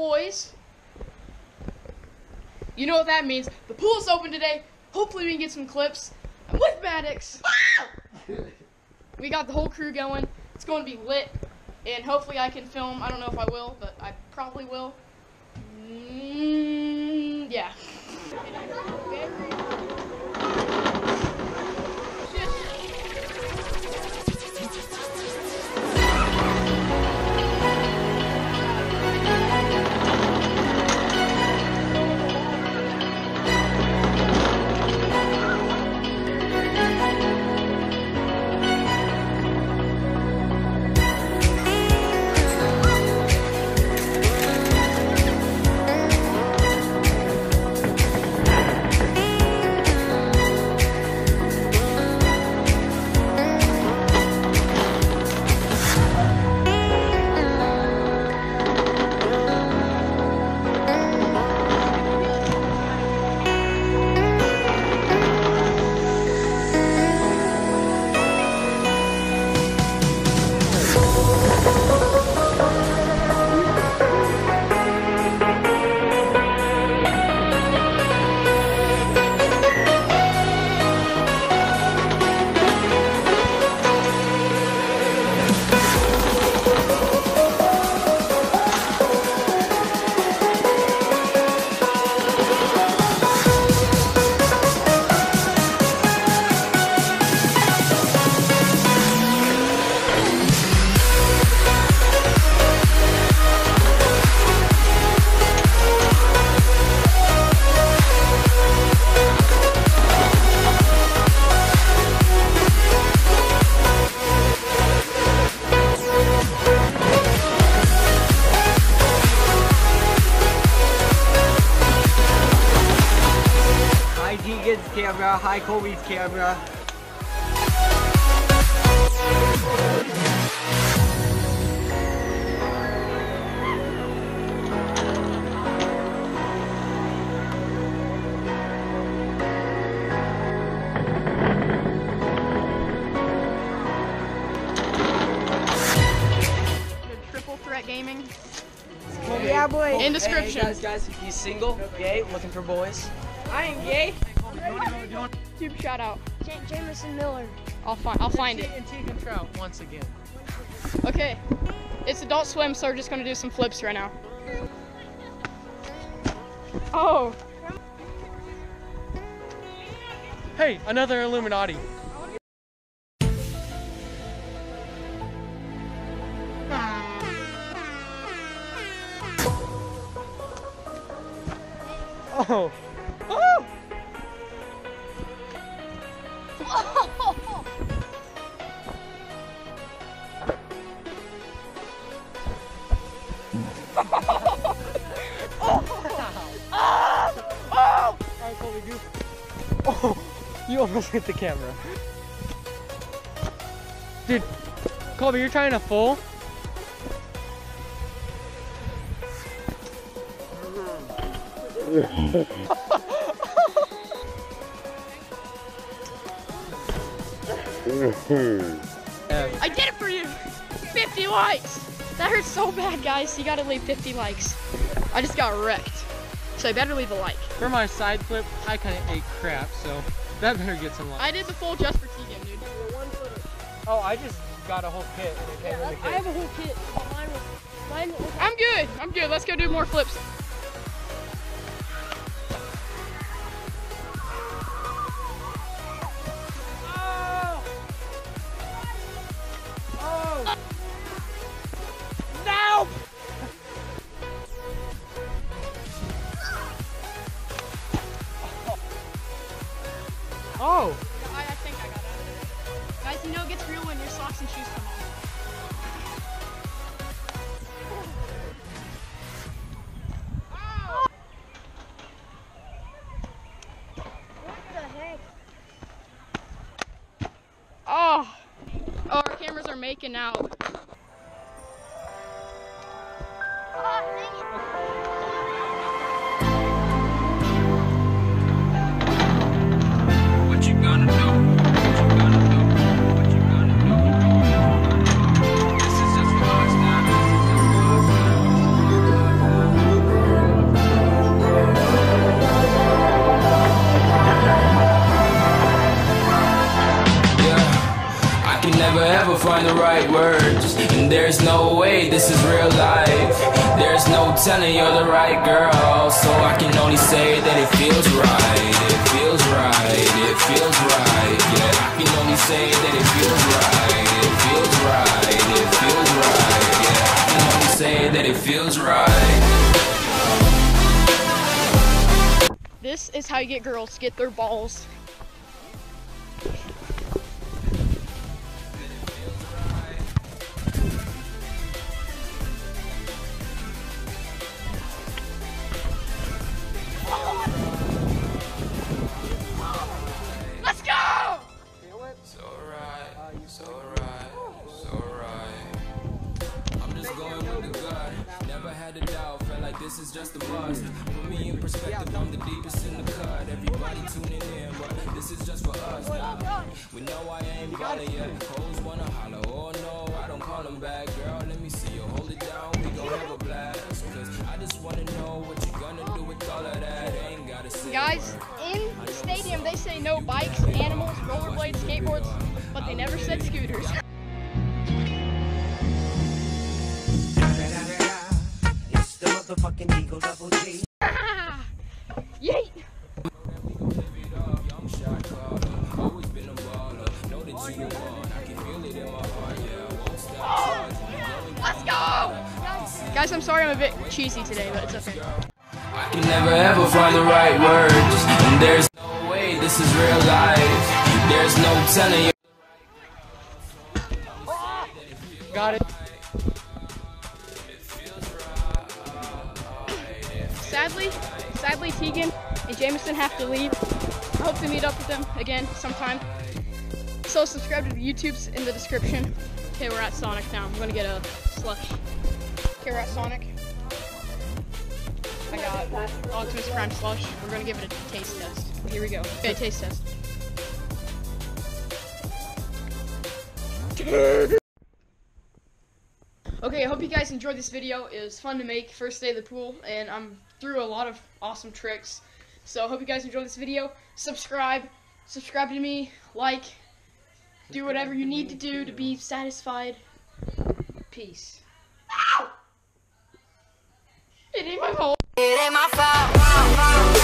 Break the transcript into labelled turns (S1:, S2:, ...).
S1: boys. You know what that means. The pool is open today. Hopefully we can get some clips. I'm with Maddox. we got the whole crew going. It's going to be lit. And hopefully I can film. I don't know if I will, but I probably will. Mm, yeah.
S2: Hi Colby's camera.
S1: Triple Threat Gaming.
S3: Yeah, boy.
S1: In description.
S2: Hey guys, guys, he's single, gay, looking for boys.
S3: I ain't gay.
S1: YouTube shout out.
S3: J- Jameson Miller.
S1: I'll find. I'll find it.
S4: And Teagan Trout once again.
S1: Okay. It's Adult Swim, so we're just gonna do some flips right now. Oh.
S4: Hey, another Illuminati. Oh. Oh! Alright, Colby. Oh, you almost hit the camera. Dude, Colby, you're trying to full?
S1: I did it for you. 50 likes. That hurts so bad, guys. You gotta leave 50 likes. I just got wrecked. So I better leave a like.
S4: For my side flip, I kind of ate crap, so that better get some likes.
S1: I did the full just for Teagan, dude.
S4: Oh, I just got a whole kit and it came in the
S3: I have a whole kit. Mine was, mine was
S1: I'm good. I'm good. Let's go do more flips.
S4: Oh! oh.
S1: I, I think I got it. Guys, you know it gets real when your socks and shoes come off.
S3: what the heck?
S1: Oh. Oh, our cameras are making out.
S5: Never ever find the right words. And there's no way this is real life. There's no telling you're the right girl. So I can only say that it feels right. It feels right. It feels right. Yeah, I can only say that it feels right. It feels right. It feels right. Yeah, I can only say that it feels right.
S1: This is how you get girls to get their balls.
S5: This is just a bust. Put me in perspective, I'm the deepest in the cut. Everybody tuning in, but this is just for us. Now. We know I ain't ballin' yet. Hoes wanna holler, oh no, I don't call them back. Girl, let me see you hold it down, we gon' have a blast. Cause I just wanna know what you gonna do with all of that. Ain't gotta say
S1: Guys, in the stadium they say no bikes, animals, rollerblades, skateboards, but they never said scooters.
S5: Yeah, I won't stop charging.
S1: Let's go! Guys, I'm sorry I'm a bit cheesy today, but it's okay.
S5: I can never ever find the right words, and there's no way this is real life. There's no telling you.
S4: Got it.
S1: Sadly, sadly Teagan and Jameson have to leave. I hope to meet up with them again sometime. So subscribe to the YouTube's in the description. Okay, we're at Sonic now. I'm gonna get a slush. Okay, we're at Sonic. I got Optimus Prime slush. We're gonna give it a taste test. Here we go. Okay, taste test. Okay, I hope you guys enjoyed this video. It was fun to make, first day of the pool, and I'm through a lot of awesome tricks. So I hope you guys enjoyed this video. Subscribe, subscribe to me, like, do whatever you need to do to be satisfied. Peace. Ow! It ain't my fault.
S6: It ain't my fault.